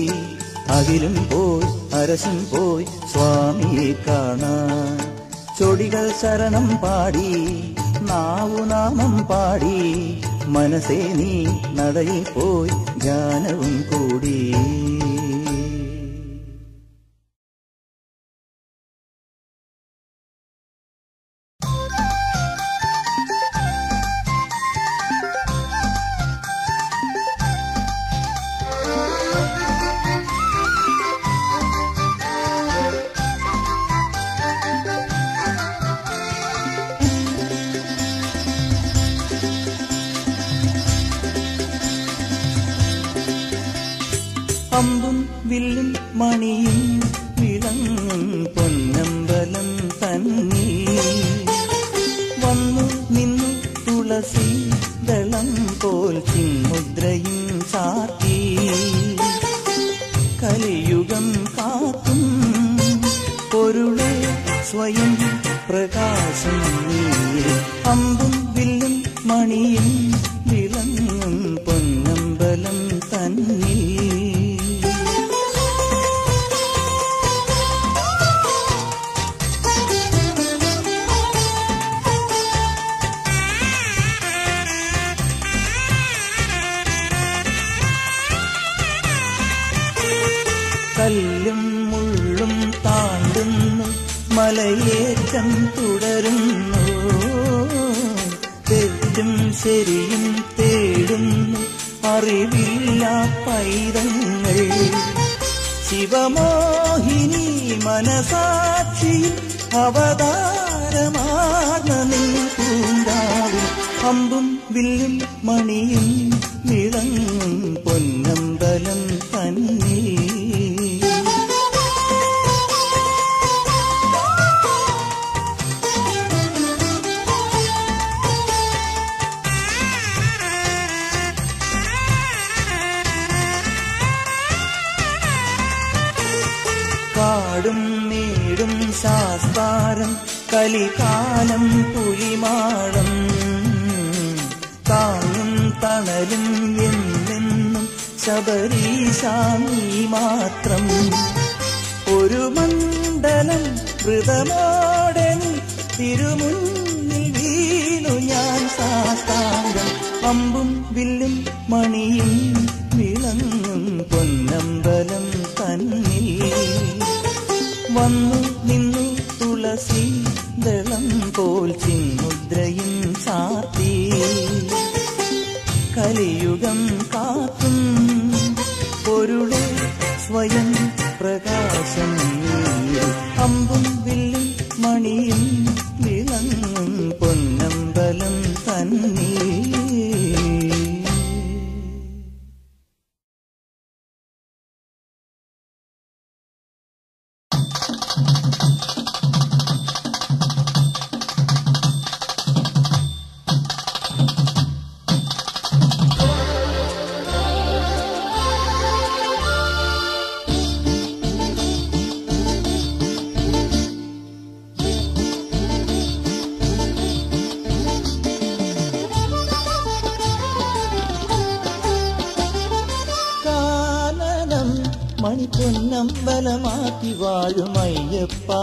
S1: അകിലും പോയി അരസും പോയി സ്വാമിയെ കാണാൻ. ചൊടികൾ ശരണം പാടി നാവുനാമം പാടി മനസ്സേ നീ നടയിൽ പോയി ധ്യാനവും കൂടി. money.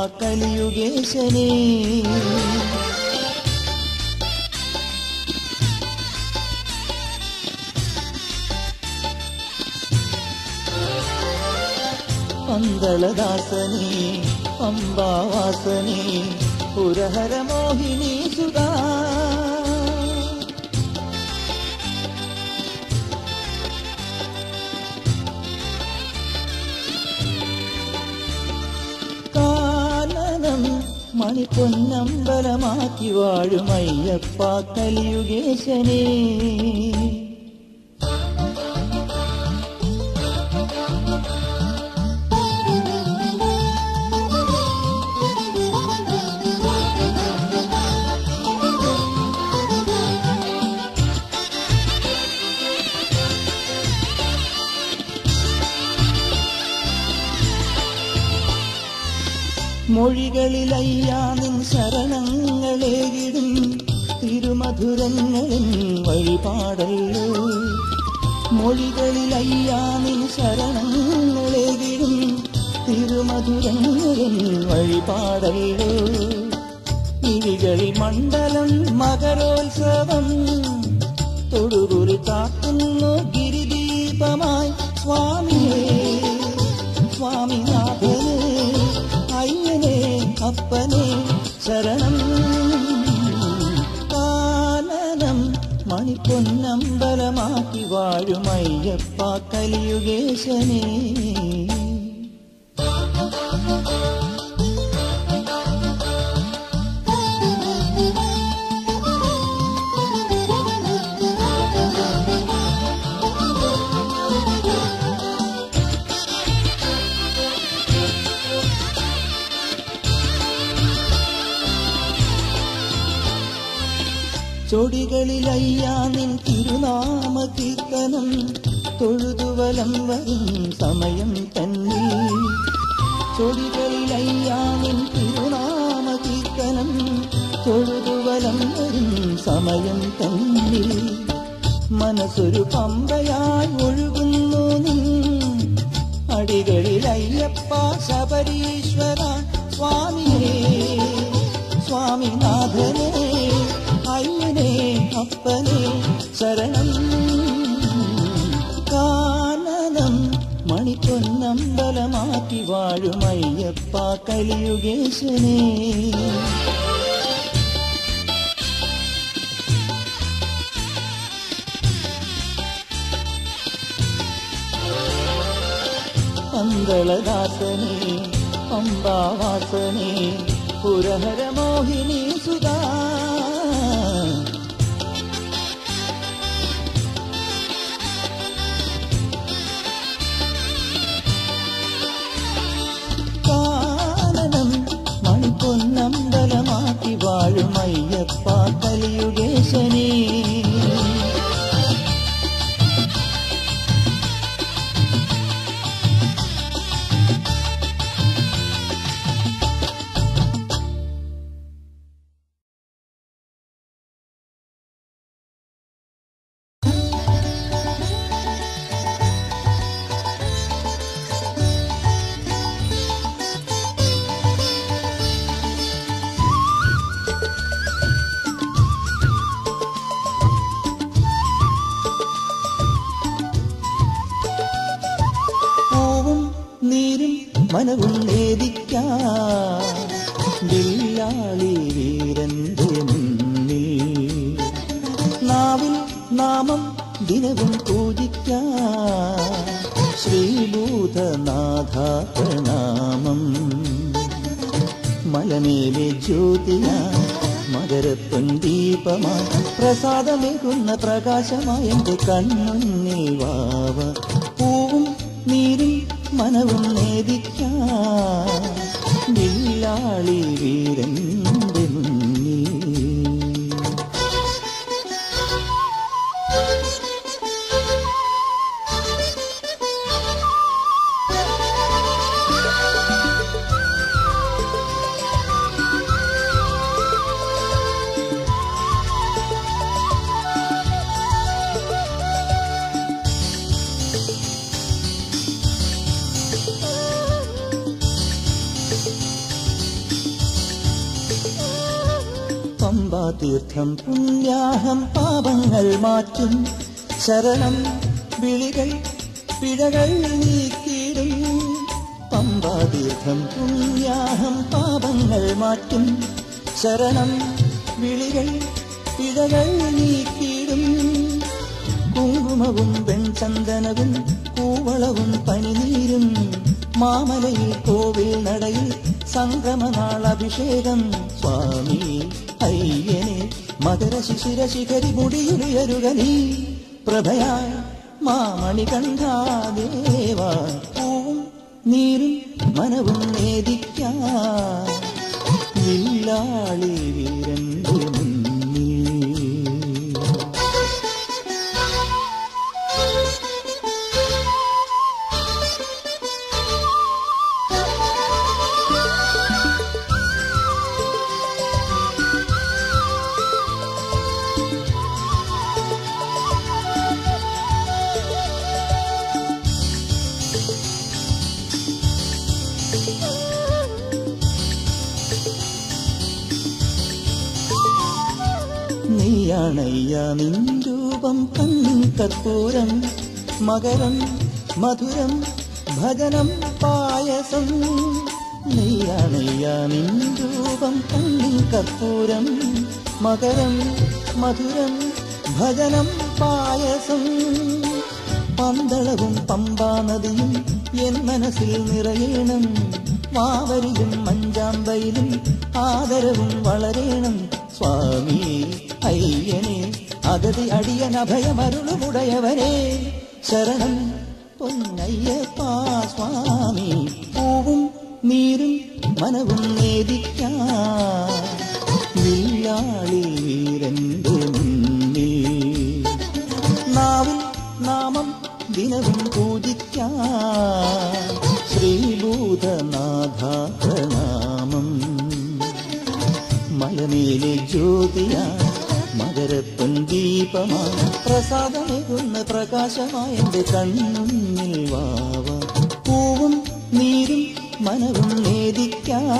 S1: కలియుగేశనే మంగళదాసనే అంబావాసనే పురహర మోహిని సుధా. മണി പൊന്നമ്പലമാക്കി വാഴുമയ്യപ്പ കലിയുകേശനേ മൊഴികളിലയ്യാ നിൻ ശരണങ്ങളേകിടും തിരുമധുരങ്ങളിൽ വഴിപാടല്ലോ. മൊഴികളിലയ്യാ നിൻ ശരണങ്ങളേകിടും തിരുമധുരങ്ങളിൽ വഴിപാടല്ലോ. കിഴികളിൽ മണ്ഡലം മകരോത്സവം തൊടുകുറി കാക്കുന്നു ഗിരിദീപമായി സ്വാമി അപ്പനെ ശരണം. കാനനം മണിപ്പൊന്നമ്പലമാക്കി വാഴുമയ്യപ്പ കലിയുകേശനേ ചൊടികളിലയ്യാ നിൻ തിരുനാമ കീർത്തനം തൊഴുതുവലം വരും സമയം തന്നെ. ചൊടികളിലയ്യാ നിൻ തിരുനാമ കീർത്തനം തൊഴുതുവലം വരും സമയം തന്നെ. മനസ്സൊരു പമ്പയായി ഒഴുകുന്നു നിൻ അടികളിലയ്യപ്പ ശബരീശ്വര സ്വാമിയേ. സ്വാമിനാഥനേ. അപ്പനെ ശരണം. കാനനം ബലമാക്കി വാഴുമയ്യപ്പ കലിയുഗേശനേ. പന്തളദാസനേ പമ്പാവാസനേ പുരഹരമോഹിനി വാഴുമയ്യപ്പ കലിയുഗേശനേ. പ്രകാശമായ എന്റെ കണ്ണുന്നിൽ പമ്പാതീർത്ഥം പുണ്യാഹം പാപങ്ങൾ മാറ്റും ശരണം വിളികൾ പിഴകൾ നീക്കിടും പമ്പാതീർത്ഥം പുണ്യാഹം പാപങ്ങൾ മാറ്റും ശരണം വിളികൾ പിഴകൾ നീക്കിടും കുങ്കുമവും വെൺചന്ദനവും കൂവളവും പനിനീരും മാമലയിൽ കോവിൽ നടയിൽ സംക്രമനാൾ അഭിഷേകം സ്വാമി അയ്യനെ മകര ശിശിര ശിഖരി മുടിയുയരുക നീ. പ്രഭയായ മാമണി കണ്ടാദേവാ നീരും മനവും നേദിക്കാൻ നിൻ രൂപം കണ്ണിൻ കർപ്പൂരം മകരം മധുരം ഭജനം പായസം. നീയാണയ്യ നിൻ രൂപം കണ്ണിൻ കർപ്പൂരം മകരം മധുരം ഭജനം പായസം. പന്തളവും പമ്പാ നദിയും എൻ മനസ്സിൽ നിറയണം. മാവരിയും മഞ്ചാമ്പയിലും ആദരവും വളരേണം. സ്വാമി അയ്യനെ അതതി അടിയൻ അഭയമരുളുമുടയവനെ. ശരണം പൊന്നയ്യപ്പാ സ്വാമി പൂവും നീരും മനവും നേദിക്കാളിരന്റെ മുന്നേ. നാവിൽ നാമം ദിനവും പൂജിക്കാം ശ്രീഭൂതനാഥാമം മലമേലെ ജ്യോതിയാ മകരപ്പൻ ദീപമാ പ്രസാദമേകുന്ന പ്രകാശമായ എന്റെ കണ്ണുന്നിൽ വാവ. പൂവും നീരും മനവും നേദിക്കാം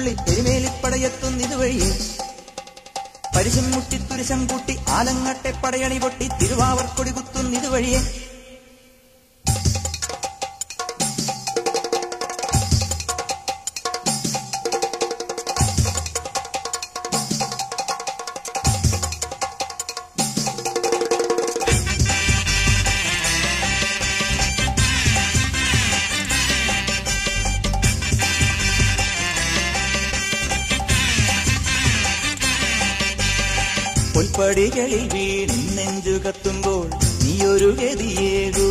S1: കെട്ടിപ്പരിചൊടിതുള്ളി എരുമേലിപ്പടയെത്തും ഇതുവഴി. പരിശം മുട്ടി തുരിശം കൂട്ടി ആലങ്ങട്ടെ പടയണി പൊട്ടി തിരുവാവർക്കൊടി കൊടികുത്തുന്ന ഇതുവഴിയെ പൊൽപ്പടികളിൽ വീണും നെഞ്ചു കത്തുമ്പോൾ നീ ഒരു ഗതിയേകൂ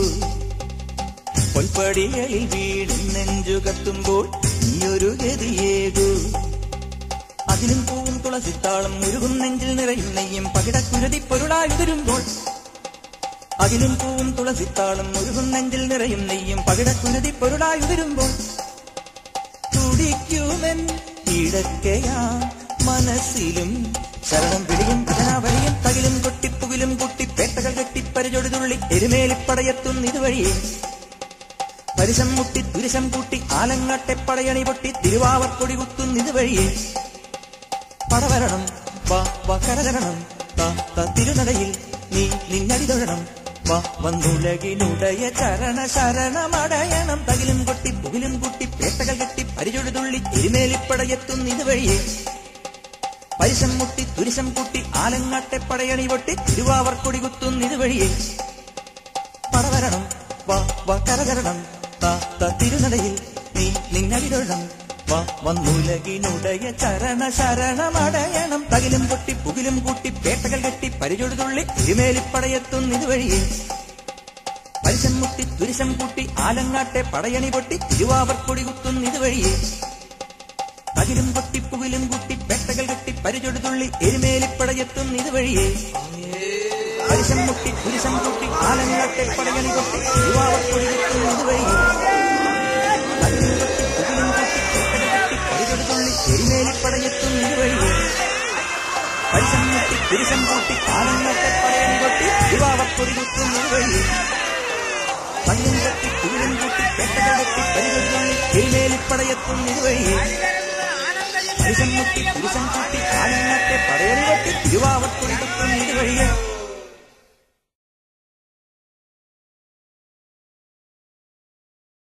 S1: പൊൽപ്പടികളിൽ വീണും നെഞ്ചു കത്തുമ്പോൾ നീ ഒരു ഗതിയേകൂ അതിലും പൂവും തുളസിത്താളം മുരുകും നെഞ്ചിൽ നിറയും നെയ്യും പകിടക്കുരുതി പൊരുളായുതിരുമ്പോൾ അതിലും പൂവും തുളസിത്താളം മുരുകും നെഞ്ചിൽ നിറയും നെയ്യും പകിടക്കുരുതി പൊരുളായുതിരുമ്പോൾ തുടിക്കുമെൻ ഇടക്കയാ മനസ്സിലും ശരണം വിളിയും ഭജനാവലിയും തകിലും കൊട്ടിപ്പുകിലും കുട്ടിപ്പേട്ടകൾ കെട്ടിപ്പരിചൊടുതുള്ളി എരുമേലിപ്പടയെത്തും ഇതുവഴിയേ. പരിശം മുട്ടി തുരിശം കൂട്ടി ആലങ്ങാട്ടെ പടയണി പൊട്ടി തിരുവാവർക്കൊടി കുത്തും ഇതുവഴിയേ. പടവരണം വാ വാ താ താ തിരുനടയിൽ നീ നിന്നടിതൊഴണം വാ വന്നുലകിനുടയ ചരണ ശരണമടയണം. തകിലും കൊട്ടി പുകിലും കുട്ടി പേട്ടകൾ കെട്ടി പരിചൊടുതുള്ളി തിരുമേലിപ്പടയെത്തും ഇതുവഴിയെ. പരിശം മുട്ടി തുരിശം കൂട്ടി ആലങ്ങാട്ടെ പടയണി പൊട്ടി തിരുവാവർക്കൊടി കുത്തും ഇതുവഴിയെ പടവരണം വാ വാ കരകരണം താ തിരുനടയിൽ നീ നിന്നടിതൊഴണം. വാ വന്നുലകിനുടയ ചരണ ശരണമടയണം. തകിലും പൊട്ടി പുകിലും കൂട്ടി പേട്ടകൾ കെട്ടി പരിചൊടുതുള്ളി തിരുമേലിപ്പടയെത്തും ഇതുവഴിയെ പരിശം മുട്ടി തുരിശം കൂട്ടി ആലങ്ങാട്ടെ പടയണി പൊട്ടി തിരുവാവർ കൊടി കുത്തുന്നിത് വഴിയേ തകിലും പൊട്ടി പുകിലും പെട്ടകൾ കെട്ടി പരിചൊടുതുള്ളി എരുമേലിപ്പടയെത്തും ഇതുവഴിയെ. വഴിയേ പരിശം മുട്ടി പുരുഷം കൂട്ടി ആലങ്ങാട്ടെ പടയണി കൊട്ടി തിരുവാവർ ഇതുവഴിയെ. തകിലും പൊട്ടി പുകിലും കൂട്ടി പെട്ടകൾ കെട്ടി പരിചൊടുതുള്ളി എരുമേലിപ്പടയെത്തും ഇതുവഴിയെ. വഴിയേ പരിശം മുട്ടി പുരുഷം കൂട്ടി ആലങ്ങാട്ടെ പടയണി കൊട്ടി തിരുവാവർ ഇതുവഴിയെ. പള്ളും കെട്ടി കുഴിലും കൂട്ടി പെട്ടകൾ കെട്ടി പരിചൊടുതുള്ളി എരുമേലിപ്പടയെത്തും ഇത് വഴിയേ പരിശം മുട്ടി പുരുഷം കൂട്ടി കാലങ്ങാട്ടെ പടയണി കെട്ടി തിരുവാവർ കൊടി കുത്തും ഇത് വഴിയേ